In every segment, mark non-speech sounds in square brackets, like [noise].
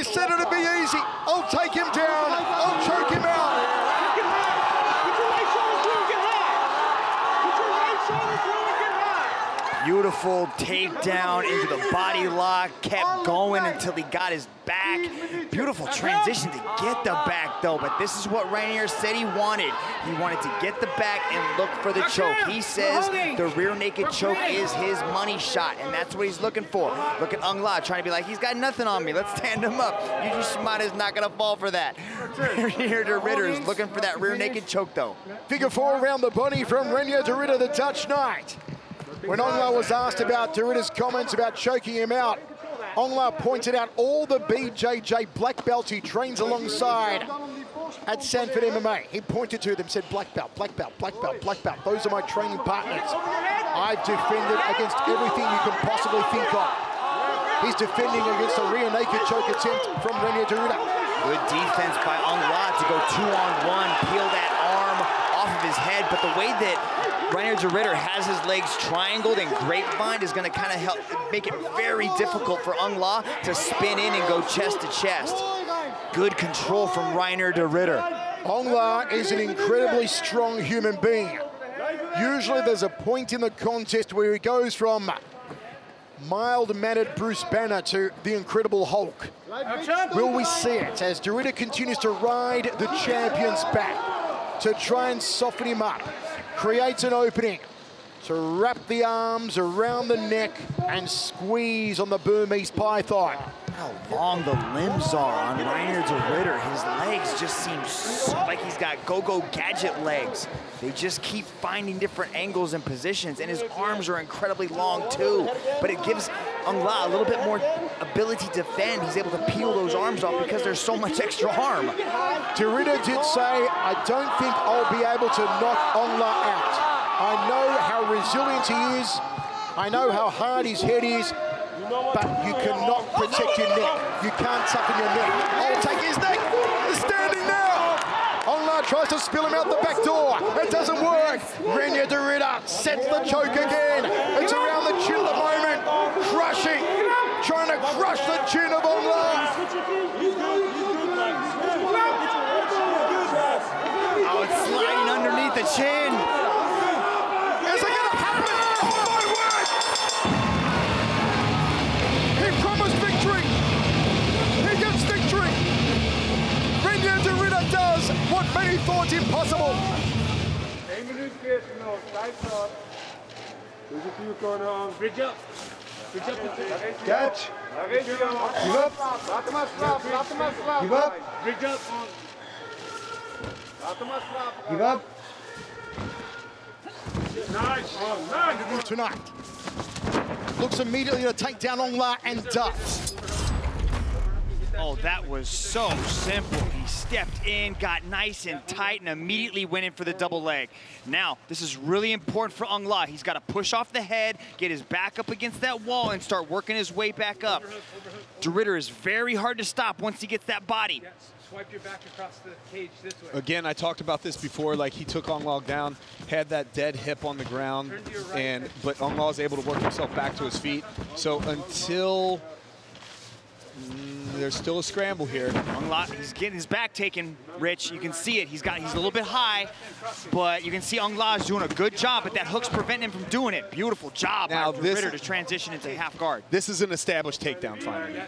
He said it'd be easy. I'll take him down. I'll choke him out. Beautiful takedown into the body lock, kept going until he got his back. Beautiful transition to get the back though, but this is what Reinier said he wanted. He wanted to get the back and look for the choke. He says the rear naked choke is his money shot, and that's what he's looking for. Look at Aung La trying to be like, he's got nothing on me. Let's stand him up. Yuji Shimada is not gonna fall for that. [laughs] Reinier de Ridder is looking for that rear naked choke though. Figure four around the body from Reinier de Ridder, the Dutch Knight. When Aung La was asked about de Ridder's comments about choking him out, Aung La pointed out all the BJJ black belts he trains alongside at Sanford MMA. He pointed to them, said black belt, black belt, black belt, black belt. Those are my training partners. I've defended against everything you can possibly think of. He's defending against a rear naked choke attempt from Reinier de Ridder. Good defense by Aung La to go two on one, peel that off of his head. But the way that Reinier de Ridder has his legs triangled and grapevine is going to kind of help make it very difficult for Aung La to spin in and go chest to chest. Good control from Reinier de Ridder. Aung La is an incredibly strong human being. Usually there's a point in the contest where he goes from mild-mannered Bruce Banner to the Incredible Hulk. Will we see it as de continues to ride the champion's back to try and soften him up, creates an opening to wrap the arms around the neck and squeeze on the Burmese python. How long the limbs are on Reinier de Ridder. His legs just seem so, like he's got go-go gadget legs. They just keep finding different angles and positions, and his arms are incredibly long too. But it gives Aung La a little bit more ability to defend. He's able to peel those arms off because there's so much extra arm. De did say, I don't think I'll be able to knock Aung La out. I know how resilient he is. I know how hard his head is, but you cannot protect your neck. You can't toughen your neck. I'll take his neck. He's standing now. Aung La tries to spill him out the back door. It doesn't work. Reinier de Ridder sets the choke again. It's around the chin at the moment. Crushing. Trying to crush the chin of Aung La. Oh, it's sliding underneath the chin. 1 minuut 40 nog, tijd gehad. Dus het uur. Bridge up. Bridge up. Catch. Daar is hij al. Give up. Laat hem maar slapen, laat hem maar slapen. Give up. Bridge up on. Laat hem maar slapen. Give up. Nice. Oh, nice. Tonight. Looks immediately to take down Aung La and does. Oh, that was so simple. He stepped in, got nice and tight, and immediately went in for the double leg. Now, this is really important for Aung La. He's got to push off the head, get his back up against that wall, and start working his way back up. De Ridder is very hard to stop once he gets that body. Swipe your back across the cage this way. Again, I talked about this before. Like he took Ong Lao down, had that dead hip on the ground, and but Ong Lao is able to work himself back to his feet. So until mm, there's still a scramble here. He's getting his back taken, Rich. You can see it. He's got he's a little bit high, but you can see Aung La is doing a good job, but that hook's preventing him from doing it. Beautiful job Now by this- Ridder to transition into half guard. This is an established takedown finally.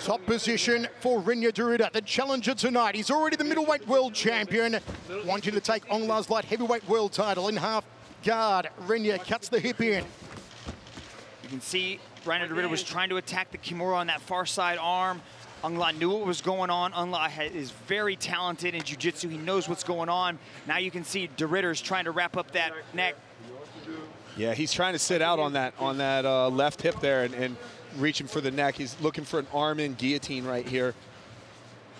Top position for Reinier de the challenger tonight. He's already the middleweight world champion, wanting to take Aung La's light heavyweight world title in half guard. Reinier cuts the hip in. You can see Reinier de Ridder was trying to attack the Kimura on that far side arm. Aung La knew what was going on. Aung La is very talented in jiu-jitsu. He knows what's going on. Now you can see de Ridder's trying to wrap up that neck. Yeah, he's trying to sit out on that on that uh, left hip there and, and reaching for the neck. He's looking for an arm in guillotine right here.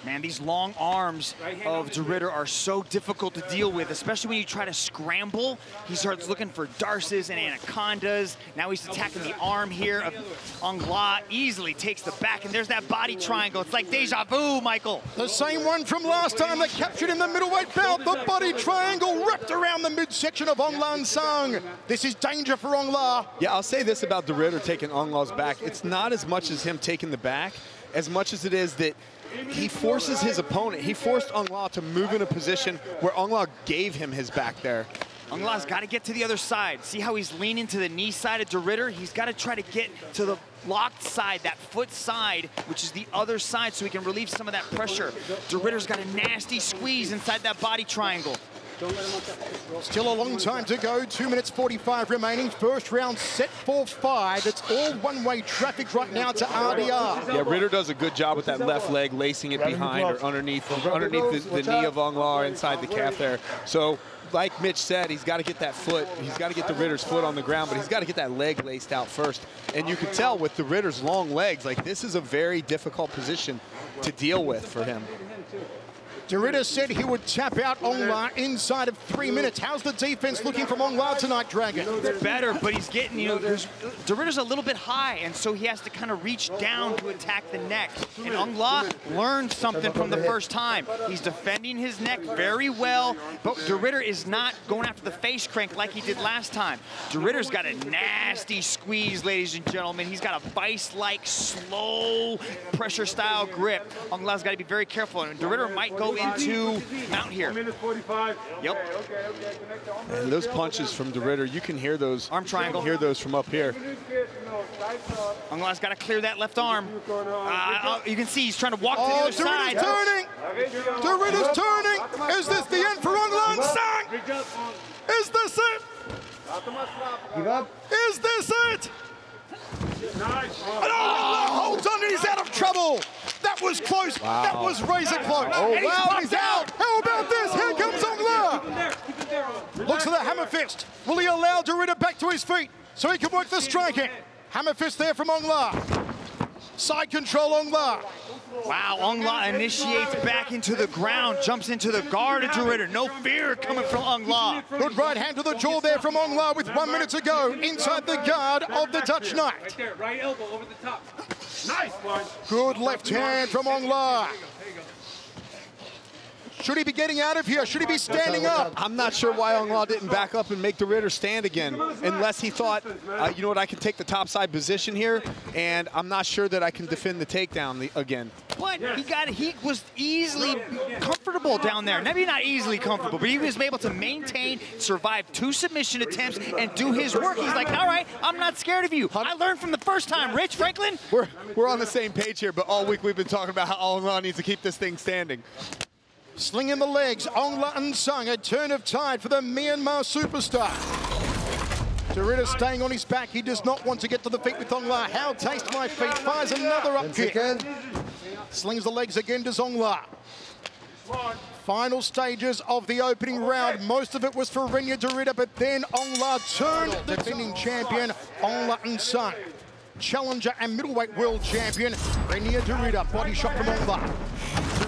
Man, these long arms of DeRidder are so difficult to deal with, especially when you try to scramble. He starts looking for darces and anacondas. Now he's attacking the arm here of Aung Easily takes the back, and there's that body triangle. It's like deja vu, Michael. The same one from last time that captured in the middleweight belt. The body triangle wrapped around the midsection of Aung La N Sang. This is danger for Aung La. Yeah, I'll say this about DeRidder taking Aung La's back. It's not as much as him taking the back, as much as it is that he forces his opponent. He forced Aung La to move in a position where Aung La gave him his back there. Aung La's got to get to the other side. See how he's leaning to the knee side of DeRidder? He's got to try to get to the locked side, that foot side, which is the other side, so he can relieve some of that pressure. DeRidder's got a nasty squeeze inside that body triangle. Still a long time to go. Two minutes 45 remaining. First round set for five. It's all one-way traffic right now to RDR. Yeah, Ridder does a good job with that left leg, lacing it behind or underneath, underneath the, the knee of Aung La or inside the calf there. So like Mitch said, he's got to get that foot. He's got to get de Ridder's foot on the ground, but he's got to get that leg laced out first. And you can tell with de Ridder's long legs, like this is a very difficult position to deal with for him. DeRidder said he would tap out Aung La inside of three minutes. How's the defense looking from Aung La tonight, Dragon? Better, but he's getting, you know, DeRidder's a little bit high, and so he has to kind of reach down to attack the neck. And Aung La learned something from the first time. He's defending his neck very well, but DeRidder is not going after the face crank like he did last time. DeRidder's got a nasty squeeze, ladies and gentlemen. He's got a vice-like, slow pressure-style grip. Aung La's got to be very careful, and DeRidder might go into mount here. 45. Yep. Okay, okay, connect the arm. And those punches from DeRidder, you can hear those. Arm triangle. You can hear those from up here. Aung La's got to clear that left arm. Uh, uh, you can see he's trying to walk to the Oh, other side. DeRidder's turning! DeRidder's turning! Is this the end for Aung La N Sang? Is this it? Is this it? Nice. And Aung La holds on and he's out of trouble. That was close. That was razor close. Oh, and wow, popped he's out. How about this? Here comes Aung La. Looks for the hammer fist. Will he allow DeRidder back to his feet so he can work the striking? Hammer fist there from Aung La. Side control Aung La. Wow, Aung La initiates back into the ground, jumps into the guard of DeRidder. No fear coming from Aung La. Good right hand to the jaw there from Aung La with one minute to go inside the guard of the Dutch Knight. Right there, right elbow over the top. Nice one. Good left hand from Aung La. Should he be getting out of here? Should he be standing up? I'm not sure why Aung La didn't back up and make de Ridder stand again, unless he thought, uh, you know what, I can take the top side position here, and I'm not sure that I can defend the takedown the, again. What? He got he was easily comfortable down there. Maybe not easily comfortable, but he was able to maintain, survive two submission attempts, and do his work. He's like, all right, I'm not scared of you. I learned from the first time. Rich Franklin. We're, we're on the same page here, but all week we've been talking about how Aung La needs to keep this thing standing. Slinging the legs, Ong La Sung, a turn of tide for the Myanmar superstar. De Ridder staying on his back. He does not want to get to the feet with Aung La. How taste my feet. Fires another up kick. Slings the legs again to Aung La. Final stages of the opening round. Most of it was for Reinier de Ridder, but then Aung La turned defending champion Ong La Sung. Challenger and middleweight world champion Reinier de Ridder. Body shot from Aung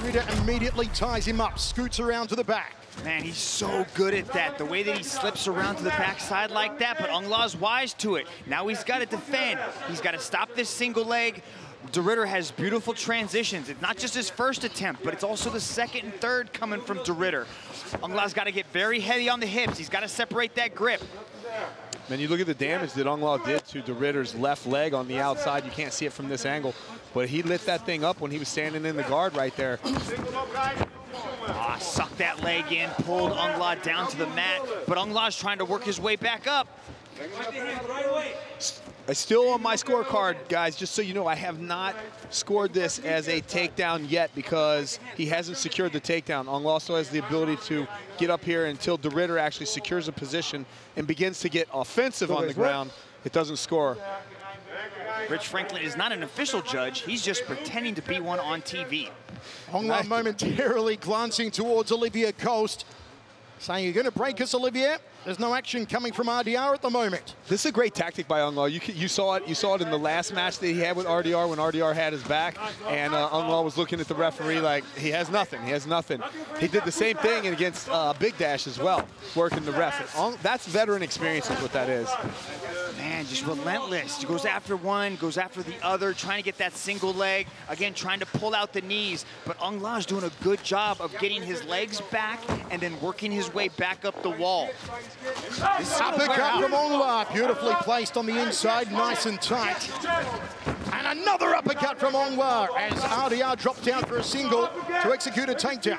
La. Immediately ties him up, scoots around to the back. Man, he's so good at that. The way that he slips around to the backside like that, but Aung La's wise to it. Now he's got to defend. He's got to stop this single leg. DeRidder has beautiful transitions. It's not just his first attempt, but it's also the second and third coming from DeRidder. Aung La's got to get very heavy on the hips. He's got to separate that grip. Man, you look at the damage that Aung La did to de Ridder's left leg on the outside. You can't see it from this angle, but he lit that thing up when he was standing in the guard right there. Ah, sucked that leg in, pulled Aung La down to the mat, but Aung La's trying to work his way back up. I still on my scorecard, guys, just so you know, I have not scored this as a takedown yet because he hasn't secured the takedown. Aung La also has the ability to get up here until DeRidder actually secures a position and begins to get offensive on the ground. It doesn't score. Rich Franklin is not an official judge. He's just pretending to be one on TV. Aung La momentarily glancing towards Olivier Coste. Saying you're going to break us, Olivier. There's no action coming from RDR at the moment. This is a great tactic by Aung La. You, you saw it. You saw it in the last match that he had with RDR when RDR had his back, and uh, Aung La was looking at the referee like he has nothing. He has nothing. He did the same thing against uh, Bigdash as well, working the ref. That's veteran experience, is what that is. Man, just relentless. He goes after one, goes after the other, trying to get that single leg. Again, trying to pull out the knees. But Aung is doing a good job of getting his legs back and then working his way back up the wall. This Uppercut from Aung beautifully placed on the inside, nice and tight. And another uppercut from Onwar as RDR dropped down for a single to execute a takedown.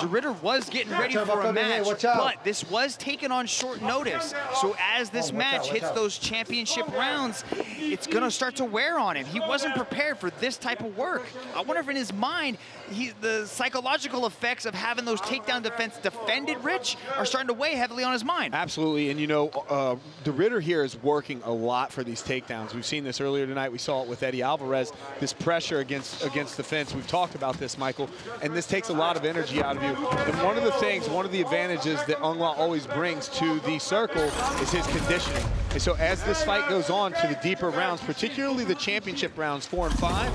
De Ridder was getting ready for a match, but this was taken on short notice. So as this match hits those championship rounds, it's going to start to wear on him. He wasn't prepared for this type of work. I wonder if in his mind, he, the psychological effects of having those takedown defense defended, Rich, are starting to weigh heavily on his mind. Absolutely, and you know, uh, De Ridder here is working a lot for these takedowns. We've seen this earlier tonight. We saw it with Eddie Alvarez, this pressure against against the fence. We've talked about this, Michael, and this takes a lot of energy out of you. And one of the things, one of the advantages that Aung La always brings to the circle is his conditioning. And so as this fight goes on to the deeper rounds, particularly the championship rounds, four and five,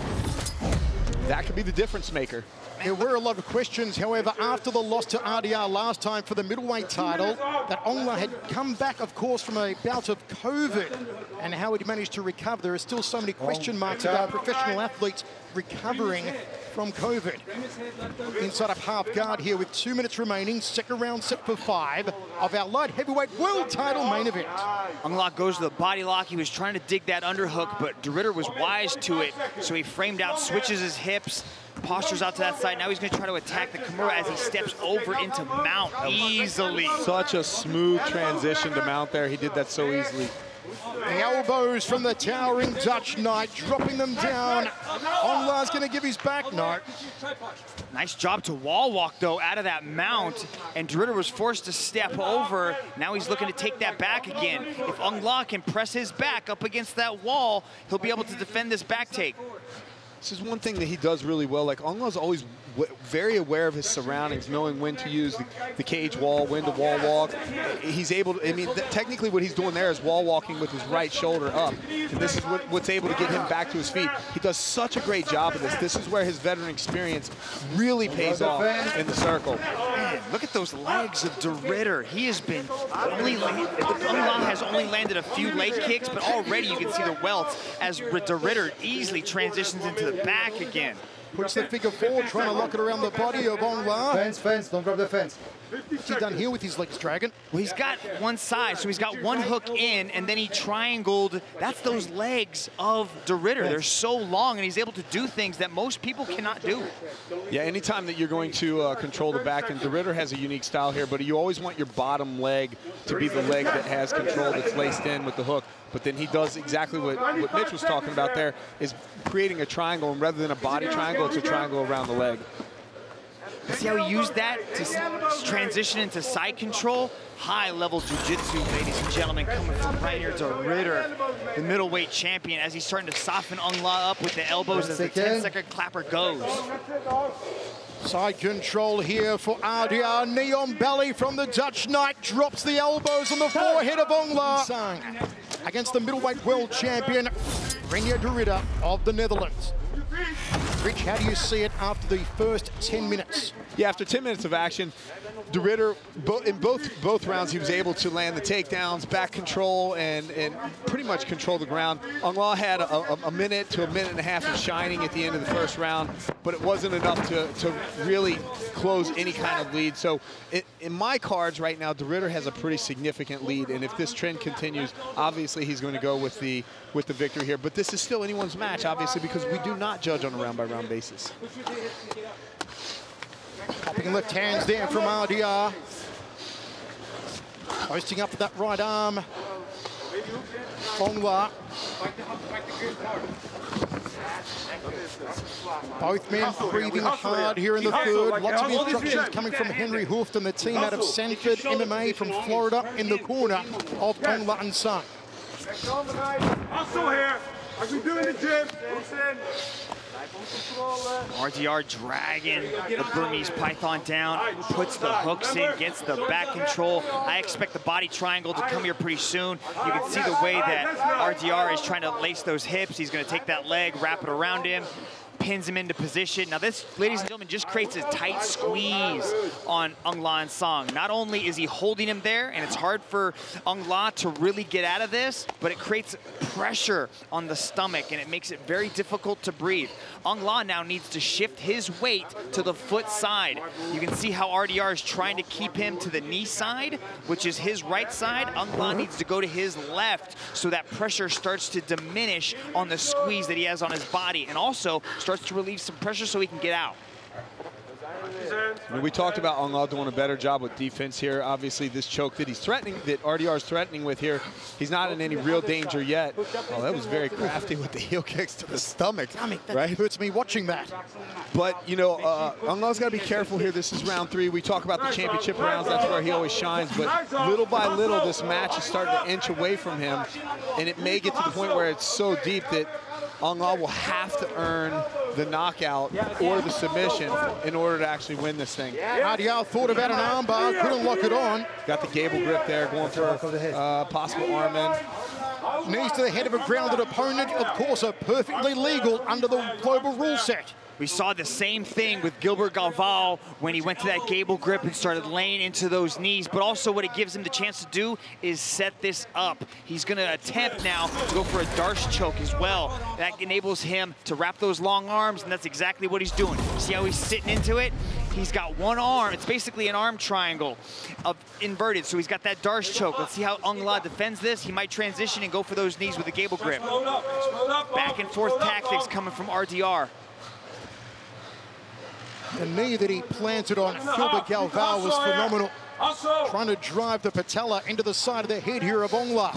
that could be the difference maker. There were a lot of questions, however, after the loss to RDR last time for the middleweight title, that Aung La had come back, of course, from a bout of COVID and how he'd managed to recover. There are still so many question oh, marks about professional athletes recovering from COVID. Inside of half guard here with two minutes remaining, second round set for five of our light heavyweight world title main event. Aung La goes to the body lock. He was trying to dig that underhook, but De Ridder was wise to it. So he framed out, switches his hips, postures out to that side. Now he's going to try to attack the Kimura as he steps over into mount easily. Such a smooth transition to mount there. He did that so easily. The elbows from the towering Dutch Knight, dropping them down. Aung La's going to give his back. No. Nice job to wall walk, though, out of that mount. And De was forced to step over. Now he's looking to take that back again. If Aung La can press his back up against that wall, he'll be able to defend this back take. This is one thing that he does really well. Like Aung La's always very aware of his surroundings, knowing when to use the, the, cage wall, when to wall walk. He's able to, I mean, technically what he's doing there is wall walking with his right shoulder up. And this is what, what's able to get him back to his feet. He does such a great job of this. This is where his veteran experience really pays off in the circle. Man, look at those legs of De Ridder. He has been only, Aung La has only landed a few leg kicks, but already you can see the welts as De Ridder easily transitions into the back again. Puts the figure four, trying to lock it around the body of Aung La. Fence, fence, don't grab the fence. What's he done here with his legs, Dragon? Well, he's got one side, so he's got one hook in, and then he triangled. That's those legs of De Ridder. They're so long, and he's able to do things that most people cannot do. Yeah, anytime that you're going to uh, control the back, and De Ridder has a unique style here, but you always want your bottom leg to be the leg that has control, that's laced in with the hook. But then he does exactly what, what Mitch was talking about there, is creating a triangle, and rather than a body triangle, it's a triangle around the leg. See how he used that to transition into side control? High-level jiu-jitsu, ladies and gentlemen, coming from Reinier De Ridder, the middleweight champion, as he's starting to soften Aung La up with the elbows as the 10-second clapper goes. Side control here for RDR. Knee on belly from the Dutch Knight drops the elbows on the forehead of Aung La against the middleweight world champion, Reinier De Ridder of the Netherlands. Rich, how do you see it after the first 10 minutes? Yeah, after 10 minutes of action, De Ridder, in both both rounds, he was able to land the takedowns, back control, and, and pretty much control the ground. Aung La had a, a, a, minute to a minute and a half of shining at the end of the first round, but it wasn't enough to, to really close any kind of lead. So it, in my cards right now, De Ridder has a pretty significant lead, and if this trend continues, obviously he's going to go with the with the victory here. But this is still anyone's match, obviously, because we do not judge on a round-by-round -round basis. Popping left hands there from RDR. Posting up with that right arm. La. Both men breathing hard here in the third. Lots of instructions coming from Henry Hooft and the team out of Sanford MMA from Florida in the corner of La and Son. Hustle here, like we do in the gym. RDR dragging the Burmese Python down, puts the hooks in, gets the back control. I expect the body triangle to come here pretty soon. You can see the way that RDR is trying to lace those hips. He's gonna take that leg, wrap it around him, pins him into position. Now this, ladies and gentlemen, just creates a tight squeeze on Aung La N Sang. Not only is he holding him there, and it's hard for Aung La to really get out of this, but it creates pressure on the stomach, and it makes it very difficult to breathe. Aung La now needs to shift his weight to the foot side. You can see how RDR is trying to keep him to the knee side, which is his right side. Aung La needs to go to his left so that pressure starts to diminish on the squeeze that he has on his body, and also starts to relieve some pressure so he can get out. I mean, we talked about Aung doing a better job with defense here. Obviously, this choke that he's threatening, that RDR is threatening with here, he's not in any real danger yet. Oh, that was very crafty with the heel kicks to the stomach, That right? hurts me watching that. But, you know, uh, Aung La's got to be careful here. This is round three. We talk about the championship rounds. That's where he always shines. But little by little, this match is starting to inch away from him. And it may get to the point where it's so deep that Aung La will have to earn the knockout or the submission in order to actually win this thing. RDR thought about an armbar, couldn't lock it on. Got the gable grip there, going for uh, possible arm in. Knees to the head of a grounded opponent, of course, are perfectly legal under the global rule set. We saw the same thing with Gilbert Galvão when he went to that gable grip and started laying into those knees. But also what it gives him the chance to do is set this up. He's going to attempt now to go for a Darce choke as well. That enables him to wrap those long arms, and that's exactly what he's doing. See how he's sitting into it? He's got one arm. It's basically an arm triangle of inverted. So he's got that Darce choke. Let's see how Aung La defends this. He might transition and go for those knees with a gable grip. Back and forth tactics coming from RDR. The knee that he planted on Gilbert Galvão was phenomenal. Trying to drive the patella into the side of the head here of Aung La.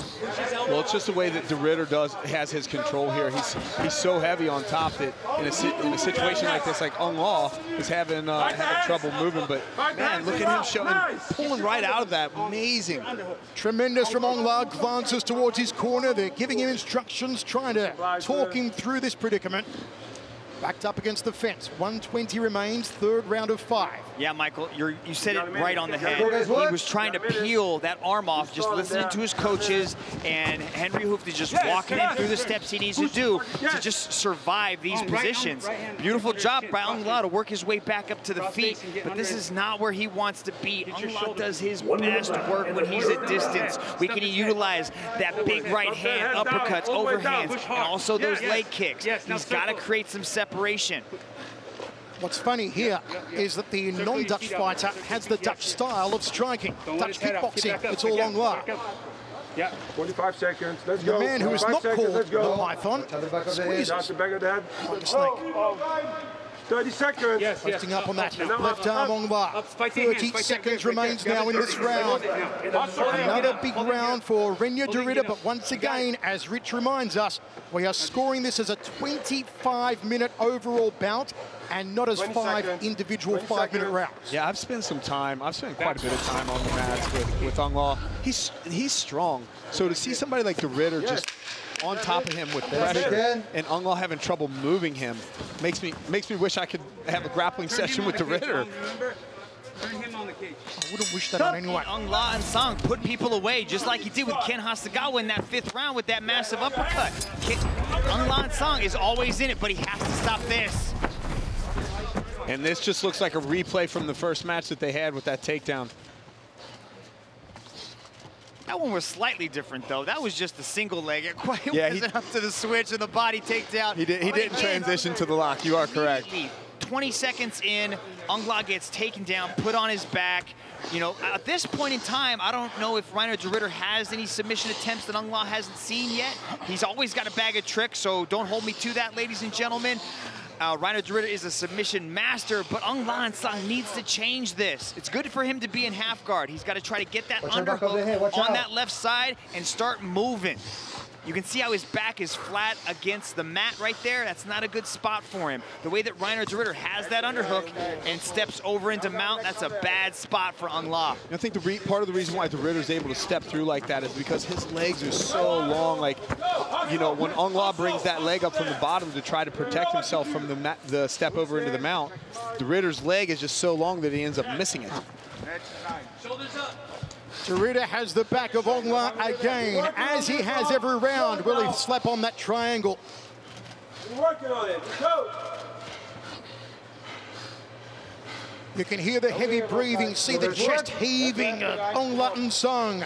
Well, it's just the way that De Ridder does has his control here. He's he's so heavy on top that in a in a situation like this, like Aung La is having uh, having trouble moving. But man, look at him showing pulling right out of that. Amazing. Tremendous from Aung La, glances towards his corner. They're giving him instructions, trying to talk him through this predicament. Backed up against the fence. 120 remains, third round of five. Yeah, Michael, you're, you said it right on the head. He was trying to peel that arm off, just listening to his coaches, and Henry Hooft is just walking him through the steps he needs to do to just survive these positions. Beautiful job by Aung La to work his way back up to the feet, but this is not where he wants to be. Aung La does his best work when he's at distance. We can utilize that big right hand, uppercuts, overhands, and also those leg kicks. He's got to create some separation. What's funny here is that the non-Dutch fighter has the Dutch style of striking. Dutch kickboxing, it's all on La. Yeah, 45 seconds. Let's The go. man who is 45 not seconds. called Let's the go. Python That's squeezes the back of the head. like a snake. Oh, oh. 30 seconds. Yes, yes. Resting up on that Up, left arm Aung La. Up, fight your hands, 30 fight seconds hands, remains there. now in this round. Another big round for Reinier de Ridder, but once again, as Rich reminds us, we are scoring this as a 25-minute overall bout and not as five seconds. individual five-minute rounds. Yeah, I've spent some time. I've spent quite a bit of time on the mats with with Aung La. He's he's strong. So to see somebody like De Ridder just on top of him with pressure and Aung La having trouble moving him makes me makes me wish I could have a grappling session with de Ridder. Remember? Turn him on the cage. I wouldn't wish that on anyone. Aung La N Sang put people away, just like he did with Ken Hasegawa in that fifth round with that massive uppercut. Ken, Aung La N Sang is always in it, but he has to stop this. And this just looks like a replay from the first match that they had with that takedown. That one was slightly different, though. That was just a single leg. It quite Yeah, wasn't up to the switch and the body takedown. He did, he didn't transition to the lock. You are correct. 20 seconds in, Aung La gets taken down, put on his back. You know, at this point in time, I don't know if Reinier de Ridder has any submission attempts that Aung La hasn't seen yet. He's always got a bag of tricks, so don't hold me to that, ladies and gentlemen. Uh, Reinier de is a submission master, but Aung La N Sang needs to change this. It's good for him to be in half guard. He's got to try to get that underhook on that left side and start moving. You can see how his back is flat against the mat right there. That's not a good spot for him. The way that Reinier de Ridder has that underhook and steps over into mount, that's a bad spot for Aung La. I think the re part of the reason why De is able to step through like that is because his legs are so long. Like, you know, when Aung La brings that leg up from the bottom to try to protect himself from the, the step over into the mount, De Ridder's leg is just so long that he ends up missing it. Shoulders up. Ridder has the back of Aung La again, as he has every round. Will he slap on that triangle? We're working on it. Go. You can hear the heavy breathing, see the chest heaving of Ong La Sung.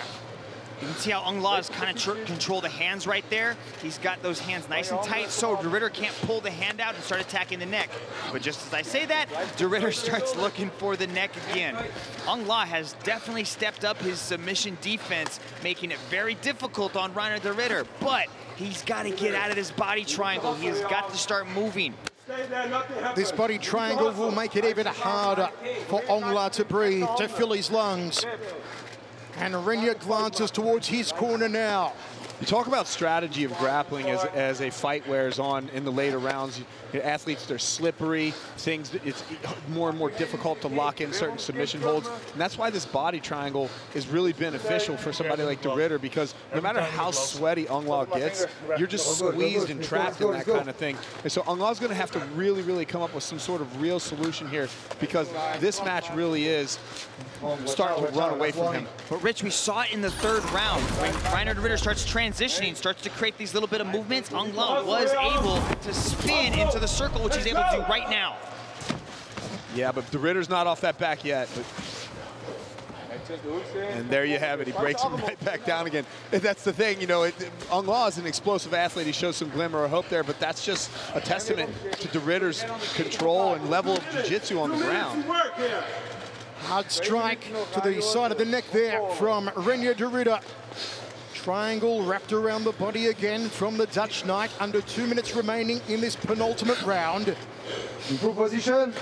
You can see how Aung La is kind of control the hands right there. He's got those hands nice and tight, so De Ridder can't pull the hand out and start attacking the neck. But just as I say that, De Ridder [laughs] starts looking for the neck again. Aung La has definitely stepped up his submission defense, making it very difficult on Reinier De Ridder. But he's got to get out of this body triangle. He's got to start moving. This body triangle will make it even harder for Aung La to breathe, to fill his lungs. And Reinier glances towards his corner now. You talk about strategy of grappling as, as a fight wears on in the later rounds. Athletes, they're slippery. Things, it's more and more difficult to lock in certain submission holds. And that's why this body triangle is really beneficial for somebody like De Ridder because no matter how sweaty Aung La gets, you're just squeezed and trapped in that kind of thing. And so Aung La's going to have to really, really come up with some sort of real solution here because this match really is starting to run away from him. But Rich, we saw it in the third round. When Reinier De Ridder starts transitioning, starts to create these little bit of movements, Aung La was able to spin into the circle, which he's able to do right now. Yeah, but De Ridder's not off that back yet. But And there you have it. He breaks him [laughs] right back down again. And that's the thing, you know, it, Aung La is an explosive athlete. He shows some glimmer of hope there, but that's just a testament to De Ridder's control and level of jiu-jitsu on the ground. Work. Hard strike to the side of the neck there from Reinier de Ridder. Triangle wrapped around the body again from the Dutch Knight. Under two minutes remaining in this penultimate round. Full position.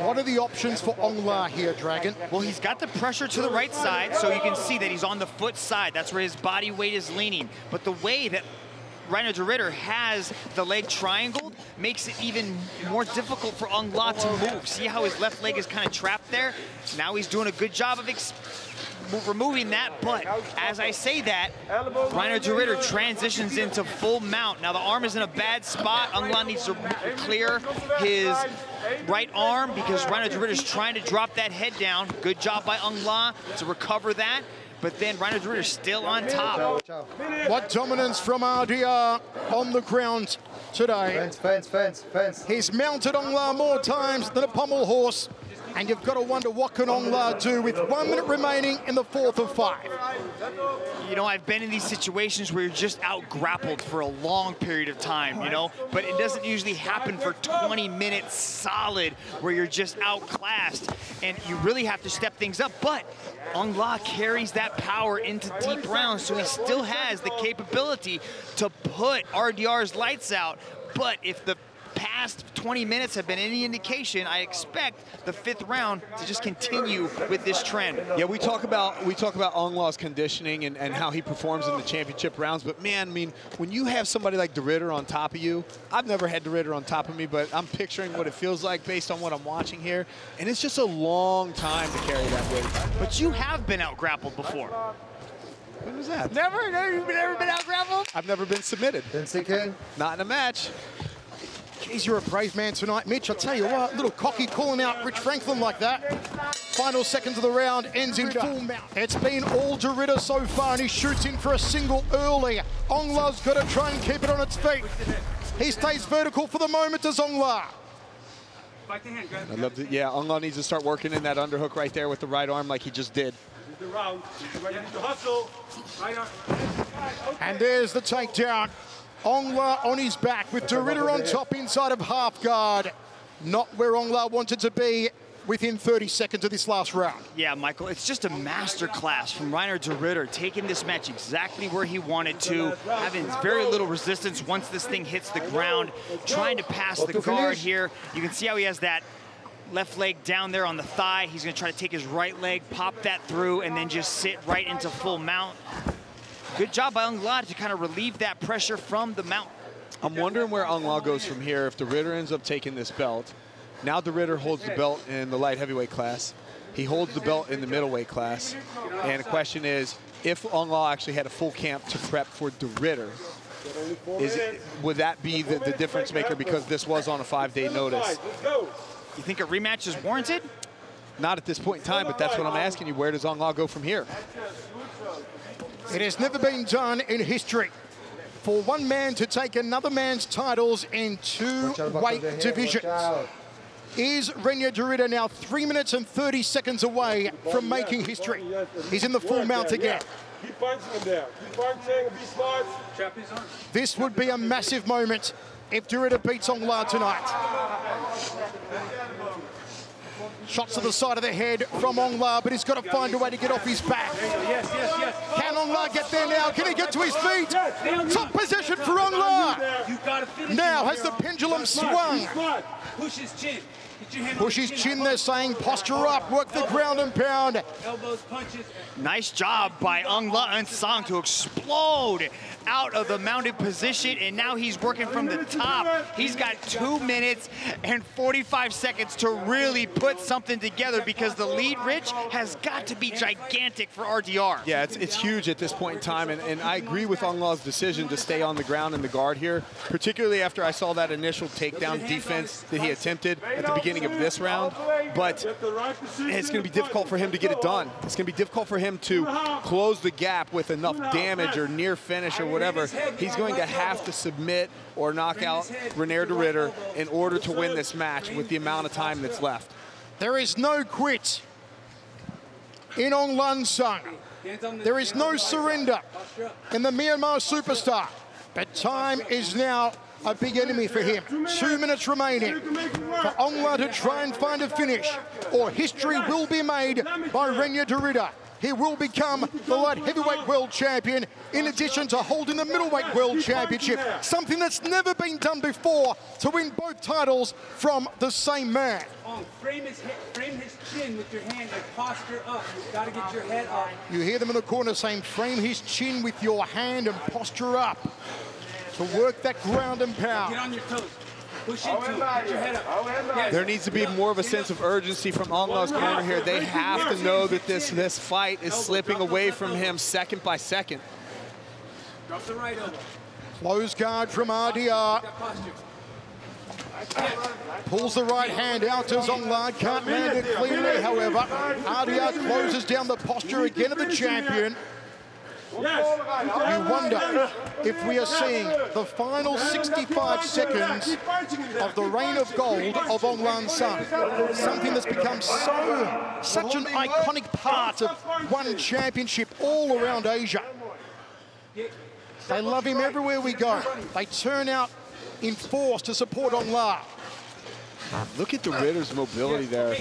What are the options for Aung La here, Dragon? Well, he's got the pressure to the right side, so you can see that he's on the foot side. That's where his body weight is leaning. But the way that Reinier de Ridder has the leg triangled makes it even more difficult for Aung La to move. See how his left leg is kind of trapped there? Now he's doing a good job of ex- mo- removing that, but as I say that, Reinier de Ridder transitions into full mount. Now the arm is in a bad spot. Aung La needs to clear his right arm because Reinier de is trying to drop that head down. Good job by Aung La to recover that. But then Reinier de Ridder's still on top. What dominance from RDR on the ground today. Fence, fence, fence, fence. He's mounted Aung La more times than a pommel horse. And you've got to wonder what can Aung La do with one minute remaining in the fourth of five. You know, I've been in these situations where you're just out grappled for a long period of time, you know, but it doesn't usually happen for 20 minutes solid where you're just outclassed and you really have to step things up. But Aung La carries that power into deep rounds, so he still has the capability to put RDR's lights out. But if the past 20 minutes have been any indication, I expect the fifth round to just continue with this trend. Yeah, we talk about we talk about Aung La's conditioning and, and how he performs in the championship rounds. But man, I mean, when you have somebody like De Ridder on top of you, I've never had De Ridder on top of me, but I'm picturing what it feels like based on what I'm watching here, and it's just a long time to carry that weight. But you have been out grappled before. When was that? Never, never, you've never been out grappled? I've never been submitted, Then sink in. not in a match. Geez, you're a brave man tonight, Mitch. I tell you what, little cocky calling out Rich Franklin like that. Final seconds of the round ends in full mount. It's been all De so far, and he shoots in for a single early. Aung La's got to try and keep it on its feet. He stays vertical for the moment, does Aung La. Fight the hand, grab I love it. Yeah, Aung La needs to start working in that underhook right there with the right arm like he just did. The round. This is where you need to hustle. Right arm. And there's the takedown. Aung La on his back with De Ridder on top inside of half guard. Not where Aung La wanted to be within 30 seconds of this last round. Yeah, Michael, it's just a master class from Reinier de Ridder, taking this match exactly where he wanted to, having very little resistance once this thing hits the ground, trying to pass the guard here. You can see how he has that left leg down there on the thigh. He's gonna try to take his right leg, pop that through, and then just sit right into full mount. Good job by Aung La to kind of relieve that pressure from the mount. I'm wondering where Aung La goes from here if de Ridder ends up taking this belt. Now de Ridder holds the belt in the light heavyweight class. He holds the belt in the middleweight class. And the question is, if Aung La actually had a full camp to prep for de Ridder, is it, would that be the, the difference maker because this was on a five-day notice? You think a rematch is warranted? Not at this point in time, but that's what I'm asking you. Where does Aung La go from here? It has never been done in history for one man to take another man's titles in two out, weight of the head, divisions. Is Reinier de Ridder now three minutes and 30 seconds away from making history? He's in the full mount again. yeah. Keep punching him down. Keep punching. Be smart. Trap. This would be a massive moment if de Ridder beats Aung La tonight. Shots to the side of the head from Aung La, but he's got to find a way to get off his back. Yes, yes, yes. Can Aung La get there now? Can he get to his feet? Top position for Aung La. You gotta finish Now has the pendulum swung. Push his chin. Get Push his his chin, they're saying posture up, work the ground and pound. Elbows, punches. Nice job by Aung La N Sang to explode out of the mounted position, and now he's working from the top. He's got two minutes and 45 seconds to really put something together because the lead, Rich, has got to be gigantic for RDR. Yeah, it's, it's huge at this point in time, and, and I agree with Aung La's decision to stay on the ground in the guard here, particularly after I saw that initial takedown defense that he attempted at the beginning of this round. But it's going to be difficult for him to get it done. It's going to be difficult for him to close the gap with enough damage or near finish or whatever. He's going to have to submit or knock out Reinier de Ridder in order to win this match with the amount of time that's left. There is no quit in Aung La N Sang. There is no surrender in the Myanmar superstar. But time is now a big enemy for him. Two minutes remaining for Aung La to try and find a finish, or history will be made by Reinier de Ridder. He will become the light heavyweight world champion in addition to holding the middleweight world championship, something that's never been done before to win both titles from the same man. On. Frame his, head, frame his chin with your hand and posture up. You've gotta get your head up. You hear them in the corner saying, frame his chin with your hand and posture up to work that ground and pound. Get on your toes. Push into it. Get your head up. Yes. There needs to be more of a sense of urgency from Aung La's corner here. They have to know that this, this fight is slipping away from him second by second. Drop the right elbow. Close guard from RDR. Pulls the right hand out to Zonglad. Can't land it cleanly, however. RDR closes down the posture again of the champion. Yes. You wonder if we are seeing the final 65 seconds Keep punching him down. of the reign of gold of Aung La N Sang. Something that's become so, such an iconic part of one championship all around Asia. They love him everywhere we go. They turn out in force to support Aung La. Look at de Ridder's mobility there.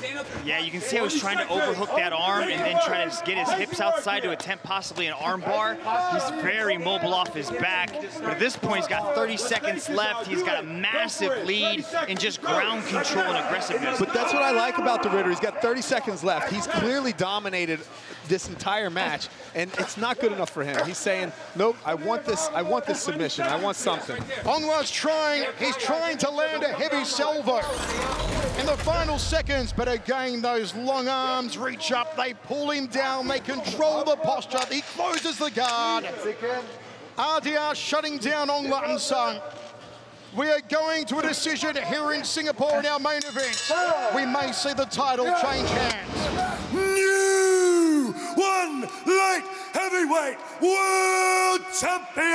Hey, watch up. Stand up. Stand up. Yeah, you can see how was trying to overhook that arm and then try to get his hips outside to attempt possibly an arm bar. He's very mobile off his back. But at this point, he's got 30 seconds left. He's got a massive lead in just ground control and aggressiveness. But that's what I like about de Ridder. He's got 30 seconds left. He's clearly dominated this entire match, and it's not good enough for him. He's saying, nope, I want this, I want this submission. I want something. Aung La's trying, he's trying to land a heavy salvo in the final seconds, but again, those long arms reach up, they pull him down, they control the posture, he closes the guard. RDR shutting down Ong Lutton Sung. We are going to a decision here in Singapore in our main event. We may see the title change hands. new one light heavyweight world champion,